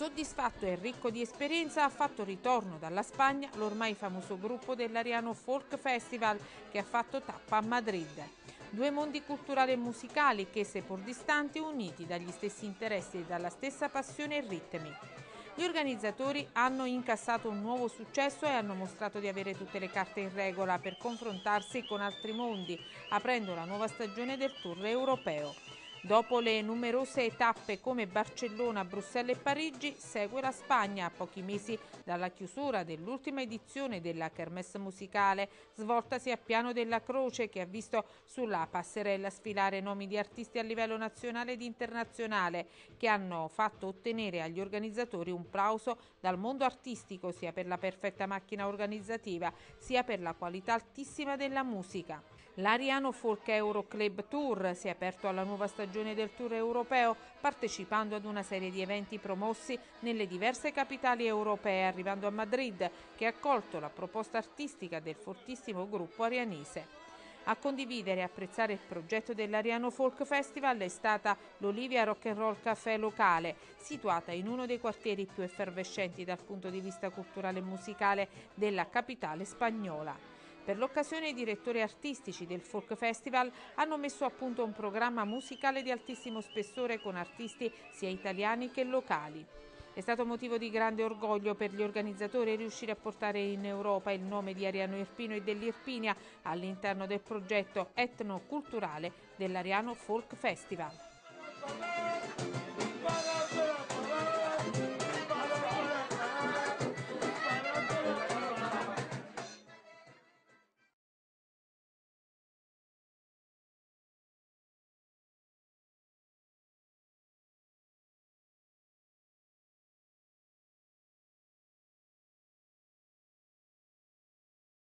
Soddisfatto e ricco di esperienza ha fatto ritorno dalla Spagna l'ormai famoso gruppo dell'Ariano Folk Festival che ha fatto tappa a Madrid. Due mondi culturali e musicali che, seppur distanti, uniti dagli stessi interessi e dalla stessa passione e ritmi. Gli organizzatori hanno incassato un nuovo successo e hanno mostrato di avere tutte le carte in regola per confrontarsi con altri mondi, aprendo la nuova stagione del tour europeo. Dopo le numerose tappe come Barcellona, Bruxelles e Parigi, segue la Spagna a pochi mesi dalla chiusura dell'ultima edizione della Kermesse musicale, svoltasi a Piano della Croce che ha visto sulla passerella sfilare nomi di artisti a livello nazionale ed internazionale che hanno fatto ottenere agli organizzatori un plauso dal mondo artistico sia per la perfetta macchina organizzativa sia per la qualità altissima della musica. L'Ariano Folk Euro Club Tour si è aperto alla nuova stagione del tour europeo partecipando ad una serie di eventi promossi nelle diverse capitali europee arrivando a Madrid che ha accolto la proposta artistica del fortissimo gruppo arianese. A condividere e apprezzare il progetto dell'Ariano Folk Festival è stata l'Olivia Rock and Roll Café locale, situata in uno dei quartieri più effervescenti dal punto di vista culturale e musicale della capitale spagnola. Per l'occasione i direttori artistici del Folk Festival hanno messo a punto un programma musicale di altissimo spessore con artisti sia italiani che locali. È stato motivo di grande orgoglio per gli organizzatori riuscire a portare in Europa il nome di Ariano Irpino e dell'Irpinia all'interno del progetto etnoculturale dell'Ariano Folk Festival.